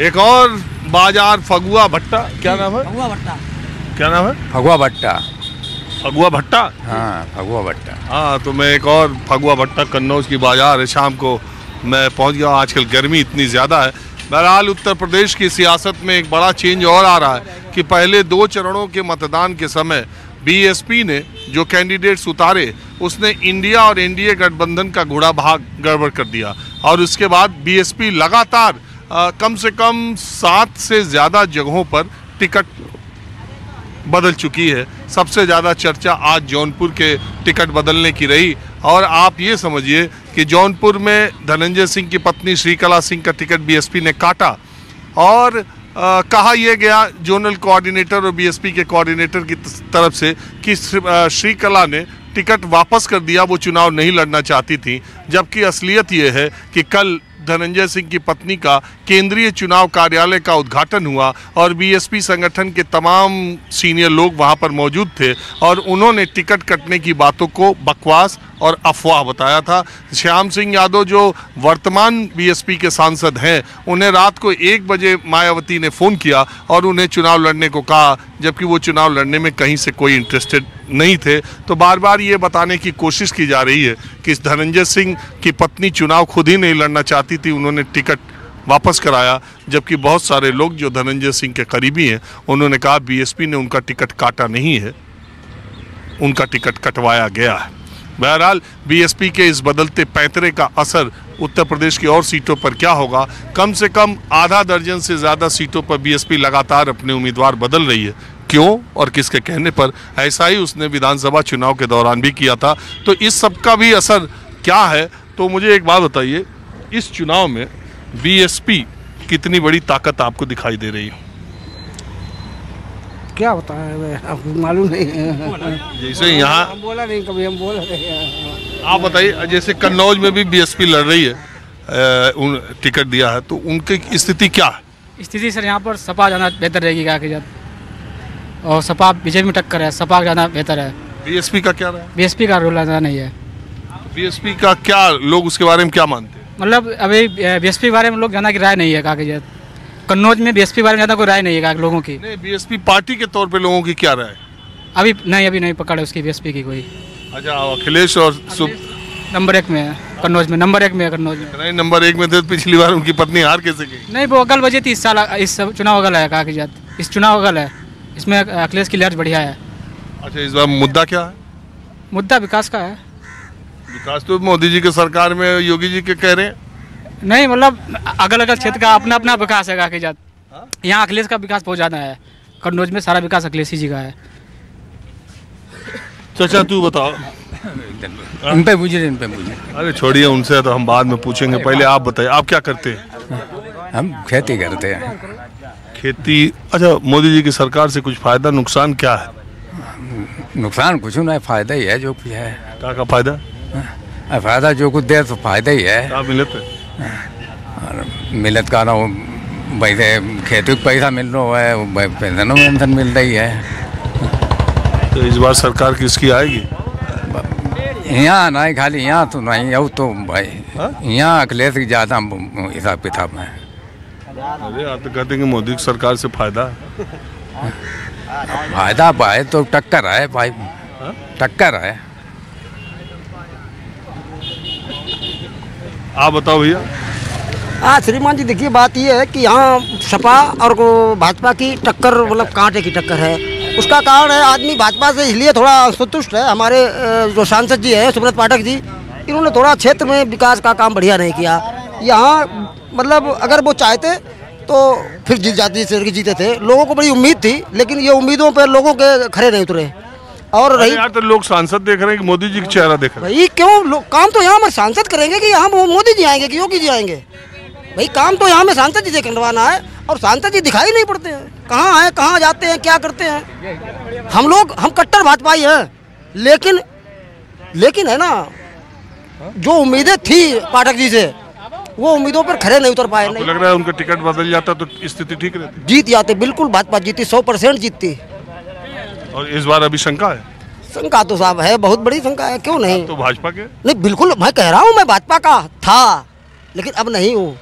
एक और बाज़ार फगुआ भट्टा। क्या नाम है? फगुआ भट्टा। क्या नाम है? फगुआ भट्टा। फगुआ भट्टा? हाँ फगुआ भट्टा। हाँ तो मैं एक और फगुआ भट्टा कन्नौज की बाज़ार है शाम को मैं पहुँच गया आजकल गर्मी इतनी ज़्यादा है। बहरहाल उत्तर प्रदेश की सियासत में एक बड़ा चेंज और आ रहा है कि पहले दो चरणों के मतदान के समय बीएसपी ने जो कैंडिडेट्स उतारे उसने इंडिया और एनडीए गठबंधन का घोड़ा भाग गड़बड़ कर दिया। और उसके बाद बीएसपी लगातार अ, कम से कम सात से ज़्यादा जगहों पर टिकट बदल चुकी है। सबसे ज़्यादा चर्चा आज जौनपुर के टिकट बदलने की रही। और आप ये समझिए कि जौनपुर में धनंजय सिंह की पत्नी श्रीकला सिंह का टिकट बीएसपी ने काटा और अ, कहा यह गया जोनल कोऑर्डिनेटर और बीएसपी के कोऑर्डिनेटर की तरफ़ से कि श्रीकला ने टिकट वापस कर दिया वो चुनाव नहीं लड़ना चाहती थी। जबकि असलियत ये है कि कल धनंजय सिंह की पत्नी का केंद्रीय चुनाव कार्यालय का उद्घाटन हुआ और बीएसपी संगठन के तमाम सीनियर लोग वहाँ पर मौजूद थे और उन्होंने टिकट कटने की बातों को बकवास और अफवाह बताया था। श्याम सिंह यादव जो वर्तमान बीएसपी के सांसद हैं, उन्हें रात को एक बजे मायावती ने फ़ोन किया और उन्हें चुनाव लड़ने को कहा, जबकि वो चुनाव लड़ने में कहीं से कोई इंटरेस्टेड नहीं थे। तो बार बार ये बताने की कोशिश की जा रही है कि धनंजय सिंह की पत्नी चुनाव खुद ही नहीं लड़ना चाहती थी, उन्होंने टिकट वापस कराया, जबकि बहुत सारे लोग जो धनंजय सिंह के करीबी हैं, उन्होंने कहा, बीएसपी ने उनका टिकट काटा नहीं है। उनका टिकट कटवाया गया है। बहरहाल, बीएसपी के इस बदलते पैतरे का असर उत्तर प्रदेश की और सीटों पर क्या होगा? कम से कम आधा दर्जन से ज़्यादा सीटों पर बीएसपी लगातार अपने उम्मीदवार बदल रही है। क्यों और किसके कहने पर? ऐसा ही उसने विधानसभा चुनाव के दौरान भी किया था। तो इस सब का भी असर क्या है? तो मुझे एक बात बताइए, इस चुनाव में बीएसपी कितनी बड़ी ताकत आपको दिखाई दे रही है? क्या बताया मैं आपको मालूम नहीं है। जैसे यहाँ हम बोला नहीं कभी हम बोल रहे आप बताइए जैसे कन्नौज में भी बीएसपी लड़ रही है उन टिकट दिया है तो उनकी स्थिति क्या है? स्थिति सर यहाँ पर सपा जाना बेहतर रहेगी क्या जब और सपा बीजेपी में टक्कर है सपा जाना बेहतर है। बीएसपी का क्या रहा बीएसपी का रोल ज़्यादा नहीं है। बीएसपी का क्या लोग उसके बारे में क्या मानते हैं? मतलब अभी बीएसपी के बारे में लोग जाना की राय नहीं है का कि जब कन्नौज में बीएसपी के बारे में ज़्यादा कोई राय नहीं है लोगों की। नहीं बीएसपी पार्टी के तौर पर लोगों की क्या राय? अभी नहीं अभी नहीं पकड़ है उसकी बीएसपी की कोई। अच्छा अखिलेश और सुब नंबर एक में है कन्नौज में नंबर एक में है कन्नौज में। नहीं नंबर एक में थे तो पिछली बार उनकी पत्नी हार कैसे गई? नहीं वो अगल बजे थी इस साल इस चुनाव अगल है का कि जब इस चुनाव अगल है इसमें अखिलेश की लहर बढ़िया है। अच्छा इस बार मुद्दा क्या है? मुद्दा विकास का है। विकास तो मोदी जी के सरकार में योगी जी के कह रहे हैं। नहीं मतलब अगल अगल क्षेत्र का अपना अपना विकास है काके जात यहाँ अखिलेश का विकास बहुत ज़्यादा है। कन्नौज में सारा विकास अखिलेश जी का है। चाचा तू बताओ इन पे पूछिए इन पे पूछिए। अरे छोड़िए उनसे तो हम बाद में पूछेंगे। पहले आप बताइए आप क्या करते हैं? हम खेती करते हैं। खेती अच्छा मोदी जी की सरकार से कुछ फ़ायदा नुकसान क्या है? नुकसान कुछ नहीं फ़ायदा ही है जो कुछ है। क्या का फ़ायदा? आ, फ़ायदा जो कुछ दे तो फ़ायदा ही है। और मिलत का ना वैसे खेती को पैसा मिल रहा है पेंशनों में पेंशन मिल रही है। तो इस बार सरकार किसकी आएगी? यहाँ नहीं खाली यहाँ तो नहीं अब तो भाई हाँ? यहाँ अखिलेश की ज़्यादा हिसाब किताब है। अरे आप तो कहते हैं कि मोदी की सरकार से फ़ायदा। फ़ायदा पाए तो टक्कर है भाई। टक्कर है। आप बताओ भैया। हाँ श्रीमान जी, देखिए, बात ये है कि यहाँ सपा और भाजपा की टक्कर मतलब कांटे की टक्कर है। उसका कारण है, आदमी भाजपा से इसलिए थोड़ा संतुष्ट है। हमारे जो सांसद जी हैं, सुब्रत पाठक जी, इन्होंने थोड़ा क्षेत्र में विकास का काम बढ़िया नहीं किया। यहाँ मतलब अगर वो चाहते तो फिर जीत जाती जीते थे। लोगों को बड़ी उम्मीद थी, लेकिन ये उम्मीदों पर लोगों के खड़े नहीं उतरे। और रही यार तो लोग सांसद देख रहे हैं कि मोदी जी का चेहरा देख रहे हैं। भाई क्यों? लोग काम तो यहाँ में सांसद करेंगे कि यहाँ वो मोदी जी आएँगे कि योगी जी आएँगे? भाई काम तो यहाँ में सांसद जी से करवाना है और सांसद जी दिखाई नहीं पड़ते हैं। कहाँ आए कहाँ जाते हैं क्या करते हैं? हम लोग हम कट्टर भाजपाई हैं लेकिन लेकिन है ना जो उम्मीदें थी पाठक जी से वो उम्मीदों पर खड़े नहीं उतर पाए नहीं। लग रहा है उनका टिकट बदल जाता तो स्थिति ठीक रहती? जीत जाते बिल्कुल भाजपा जीती सौ परसेंट जीतती। और इस बार अभी शंका है? शंका तो साहब है बहुत बड़ी शंका है क्यों नहीं? तो भाजपा के? नहीं बिल्कुल मैं कह रहा हूँ मैं भाजपा का था लेकिन अब नहीं हूँ।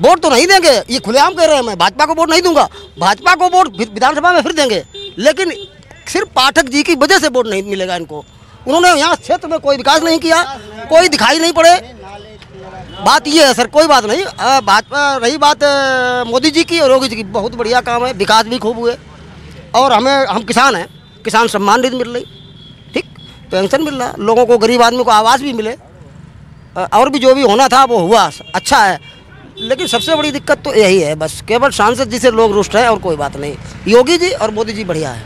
वोट तो नहीं देंगे ये खुलेआम कह रहे हैं मैं भाजपा को वोट नहीं दूँगा। भाजपा को वोट विधानसभा में फिर देंगे लेकिन सिर्फ़ पाठक जी की वजह से वोट नहीं मिलेगा इनको। उन्होंने यहाँ क्षेत्र में कोई विकास नहीं किया कोई दिखाई नहीं पड़े। बात ये है सर कोई बात नहीं भाजपा रही बात मोदी जी की और योगी जी की बहुत बढ़िया काम है विकास भी खूब हुए। और हमें हम किसान हैं। किसान सम्मान निधि मिल रही। ठीक? पेंशन मिल रहा लोगों को गरीब आदमी को आवास भी मिले। और भी जो भी होना था वो हुआ। अच्छा है। लेकिन सबसे बड़ी दिक्कत तो यही है बस। केवल सांसद जी से लोग रुष्ट हैं और कोई बात नहीं। योगी जी और मोदी जी बढ़िया है।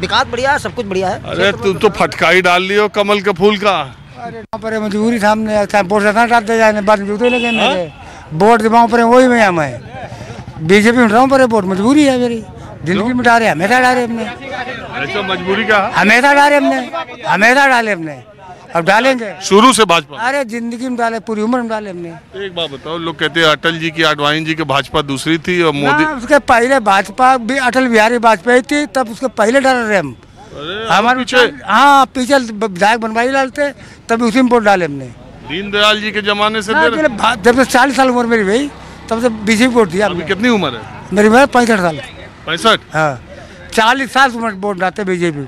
विकास बढ़िया है सब कुछ बढ़िया है। अरे तुम तो फटकाई डाल लियो कमल के फूल का। अरे पर मजबूरी था हमने वोट ना डालते जाने बाद जूते लगे वोट वहाँ पर वही में हम बीजेपी में रहा पर वोट मजबूरी है मेरी। ज़िंदगी में डाले हमेशा डाले हमने। ऐसा मजबूरी का हमेशा डाले हमने हमेशा डाले हमने। अब डालेंगे। शुरू से भाजपा। अरे ज़िंदगी में डाले पूरी उम्र में डाले हमने। एक बात बताओ लोग कहते हैं अटल जी की आडवाणी जी की भाजपा दूसरी थी और मोदी उसके पहले भाजपा भी अटल बिहारी वाजपेयी थी तब उसके पहले डाल रहे हम। हमारे पीछे हाँ पीछे विधायक बनवाई डालते तभी उसी में वोट डाले हमने। दीनदयाल जी के जमाने से जब से चालीस साल उम्र मेरी भाई तब से बीजेपी वोट दिया कितनी उम्र है? मेरी उम्र पैंसठ साल। पैंसठ? हाँ। चालीस साल से वोट डालते बीजेपी।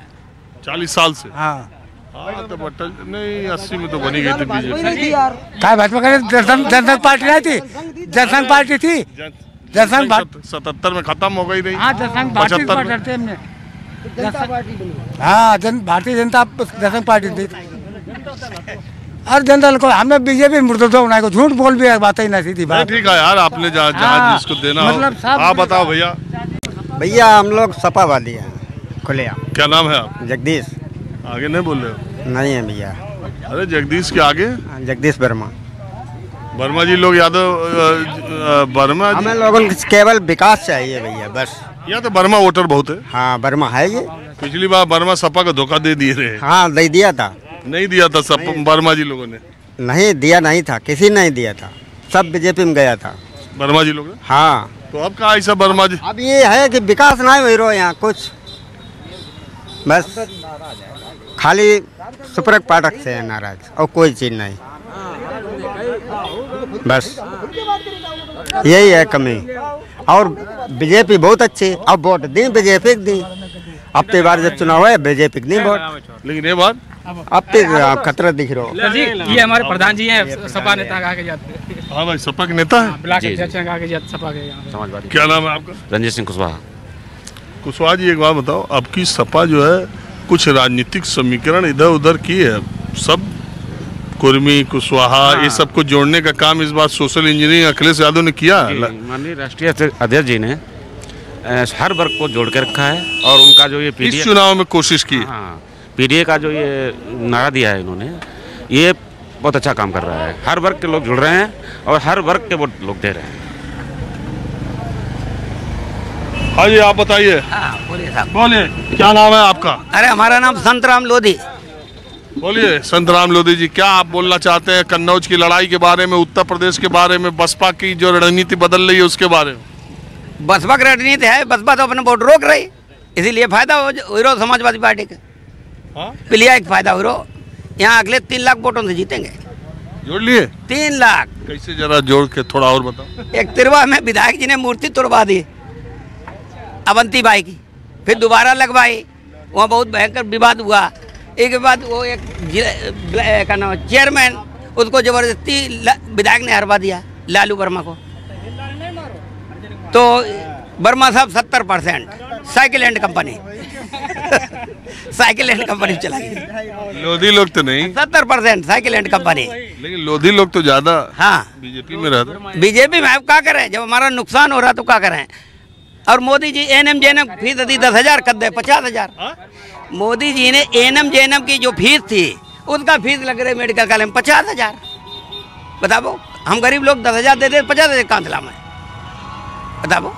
चालीस साल से? हाँ। हाँ तो अटल नहीं अस्सी में तो बनी गई थी बीजेपी। नहीं थी यार। क्या भाजपा का जनसंघ पार्टी नहीं थी? जनसंघ पार्टी थी? जनसंघ सतहत्तर में खत्म हो गई नहीं हाँ जनसंघ पार्टी में। हाँ जन भारतीय जनता जनसंघ पार्टी थी। और जनता को हमने बीजेपी दो को झूठ बोल भी बात ही नहीं बात। ठीक है यार आपने जहाँ हाँ, जिसको देना मतलब हाँ बताओ भैया। भैया हम लोग सपावादी हैं खुले क्या नाम है आप? जगदीश। आगे नहीं बोल रहे हो? नहीं है भैया। अरे जगदीश के आगे? जगदीश वर्मा। वर्मा जी लोग यादव अ, वर्मा हमें लोगों को केवल विकास चाहिए भैया बस। यहाँ तो वर्मा वोटर बहुत है। हाँ वर्मा है ये। पिछली बार वर्मा सपा को धोखा दे दिए रहे। हाँ दे दिया था। नहीं दिया था सब वर्मा जी लोगों ने। नहीं दिया नहीं था किसी ने नहीं दिया था। सब बीजेपी में गया था। वर्मा जी लोग हाँ। तो अब कहा ऐसा वर्मा जी अब ये है कि विकास नहीं हो रहा यहाँ कुछ। बस खाली सुप्रक पाठक से है नाराज़ और कोई चीज़ नहीं। बस यही है कमी। और बीजेपी बहुत अच्छी अब वोट दी बीजेपी दी। अब की बार जब चुनाव है बीजेपी दी वोट। लेकिन ये बात अब तो खतरा दिख रहा सर जी ये हमारे प्रधान जी हैं सपा नेता कहा के जाते हाँ। भाई सपा के नेता? है ब्लॉक अध्यक्ष हैं कहा के जाते सपा के समाजवादी क्या नाम है आपका? रंजीत सिंह कुशवाहा। कुशवाहा जी एक बात बताओ अब की सपा जो है कुछ राजनीतिक समीकरण इधर उधर की है? सब कुर्मी कुशवाहा ये सबको जोड़ने का काम इस बार सोशल इंजीनियरिंग अखिलेश यादव ने किया? माननीय राष्ट्रीय अध्यक्ष जी ने हर वर्ग को जोड़ के रखा है और उनका जो ये इस चुनाव में कोशिश की। हाँ। पीडीए का जो ये नारा दिया है इन्होंने ये बहुत अच्छा काम कर रहा है। हर वर्ग के लोग जुड़ रहे हैं और हर वर्ग के वोट लोग दे रहे हैं। हाँ जी आप बताइए। बोलिए क्या नाम है आपका? अरे हमारा नाम संतराम लोधी। बोलिए संत राम लोधी जी क्या आप बोलना चाहते हैं कन्नौज की लड़ाई के बारे में उत्तर प्रदेश के बारे में बसपा की जो रणनीति बदल रही है उसके बारे में? बसपा की रणनीति है बसपा तो अपने वोट रोक रही इसीलिए फ़ायदा हो हो रहा समाजवादी पार्टी का। हाँ? पिलिया एक फ़ायदा हो रहा यहाँ अगले तीन लाख वोटों से जीतेंगे। जोड़ लिए? तीन लाख। कैसे जरा जोड़ के थोड़ा और बताओ। एक तिरवा में विधायक जी ने मूर्ति तोड़वा दी अवंती बाई की फिर दोबारा लगवाई। वहाँ बहुत भयंकर विवाद हुआ। एक बाद वो एक क्या नाम चेयरमैन उसको ज़बरदस्ती विधायक ने हरवा दिया लालू वर्मा को। तो वर्मा साहब सत्तर percent cycle and company. Cycle and company चलाई लोधी लोग तो नहीं। सत्तर परसेंट साइकिल एंड कंपनी। लेकिन लोधी लोग तो ज़्यादा हाँ। बीजेपी में रहते बीजेपी में क्या करें? जब हमारा नुकसान हो रहा तो क्या करें? और Modi ji N M J N M fees दी दस हज़ार कर दे पचास हज़ार। मोदी जी ने N M J N M की जो फ़ीस थी उसका फ़ीस लग रही मेडिकल कॉलेज में पचास हज़ार। बताओ हम गरीब लोग दस हज़ार दे दे पचास हज़ार कहाँ से लाएँ बताओ।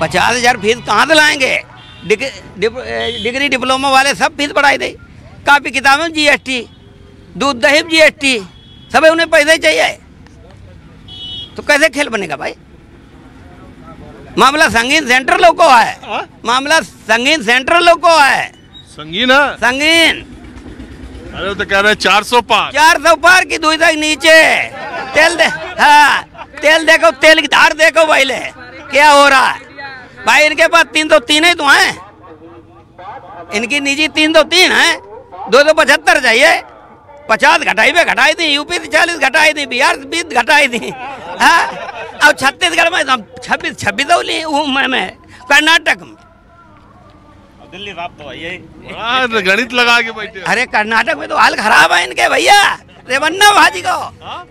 पचास हज़ार फ़ीस कहाँ से लाएँगे? डिग- डिप- ए, डिग्री डिप्लोमा वाले सब फ़ीस बढ़ाई दी। कापी किताबें जी एस टी दूध दही जी एस टी सब उन्हें पैसे ही चाहिए। तो कैसे खेल बनेगा भाई? मामला संगीन सेंट्रल लोग को है। मामला संगीन सेंट्रल लोग को है। संगीन है? संगीन। अरे तो कह रहे चार सौ पार। चार सौ पार की दुई तक नीचे। तेल दे हाँ तेल देखो तेल की धार देखो पहले क्या हो रहा है? भाई इनके पास तीन सौ तीन ही तो हैं। इनकी निजी तीन सौ तीन है। दो सौ पचहत्तर चाहिए। पचास घटाई पे घटाई थी यूपी से चालीस घटाई थी बिहार से बीस घटाई थी हाँ? अब छत्तीसगढ़ में छब्बीस छब्बीस ली में, में कर्नाटक में। दिल्ली तो हाँ, तो गणित लगा के बैठे अरे कर्नाटक में तो हाल खराब है इनके भैया। रेवन्ना भाजी को।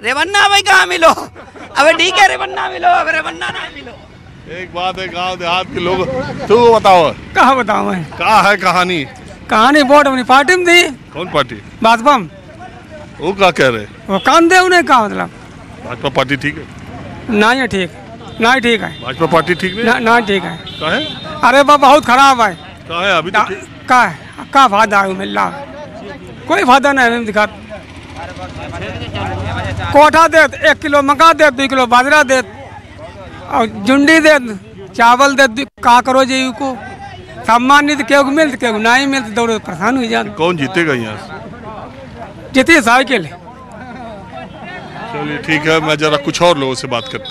रेवन्ना भाई कहाँ मिलो? अबे ठीक है रेवन्ना मिलो अब रेवन्ना ना मिलो। एक बात है गाँव देहात के लोग तू बताओ। कहाँ बताऊँ मैं? क्या है कहानी? कहानी वोट अपनी पार्टी में दी कौन पार्टी? भाजपा में। वो क्या कह रहे? वो कान दे उन्हें कहा मतलब? भाजपा पार्टी ठीक है। ना ही ठीक ना ही ठीक है। भाजपा पार्टी ठीक है? ना ठीक है। का है? अरे बा बहुत खराब है। का है? अभी तो का का फ़ायदा है मिल कोई फ़ायदा नहीं है दिखा कोठा दे एक किलो मका दे दो किलो बाजरा दे और जुंडी दे चावल दे का करो जी को सम्मान नहीं तो केहू को मिलते केहू नहीं मिलते दौड़ो परेशान हो जाते कौन जीतेगा यहाँ? जीते साइकिल चलिए ठीक है मैं जरा कुछ और लोगों से बात करता हूँ।